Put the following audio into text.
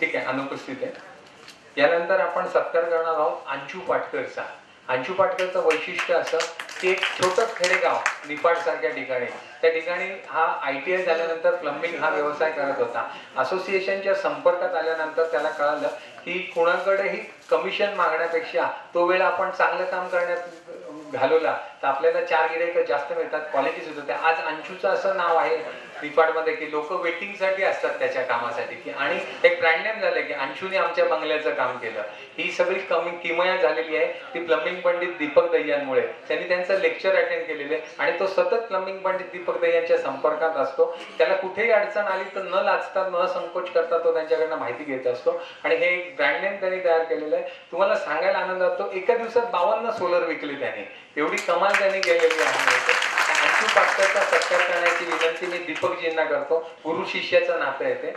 ठीक आहे अनुपस्थित आहे. यानंतर आपण सत्कार करणार आहोत अंशू पाटकरचा. अंशू पाटकरचं वैशिष्ट्य असं की एक छोटं खेडेगाव निफाड सारख्या ठिकाणी. त्या ठिकाणी हा आय टी आय झाल्यानंतर प्लंबिंग हा व्यवसाय करत होता. असोसिएशनच्या संपर्कात आल्यानंतर त्याला कळालं की कुणाकडेही कमिशन मागण्यापेक्षा तो वेळ आपण चांगलं काम करण्यात घालवला तर आपल्याला चार गिरायक जास्त मिळतात क्वालिटीज होतं आज अंशूचं असं नाव आहे मध्ये की लोक वेटिंगसाठी असतात त्याच्या कामासाठी की आणि एक ब्रँड झालं की अंशूने आमच्या बंगल्याचं काम केलं. ही सगळी कमी किमया झालेली आहे. ती प्लंबिंग पंडित दीपक दह्यांमुळे. त्यांनी त्यांचं लेक्चर अटेंड केलेलं आहे आणि तो सतत प्लंबिंग पंडित दीपक दह्यांच्या संपर्कात असतो. त्याला कुठेही अडचण आली तर न लाचता न संकोच करता तो त्यांच्याकडनं माहिती घेत असतो. आणि हे एक ब्रँड नेम त्यांनी तयार केलेलं आहे. तुम्हाला सांगायला आनंद वाटतो एका दिवसात बावन्न सोलर विकले त्याने. एवढी कमाल त्यांनी केलेली आहे. अंशू सत्कार करण्याची विनंती मी दीपकजींना करतो. गुरु शिष्याचं नातं येते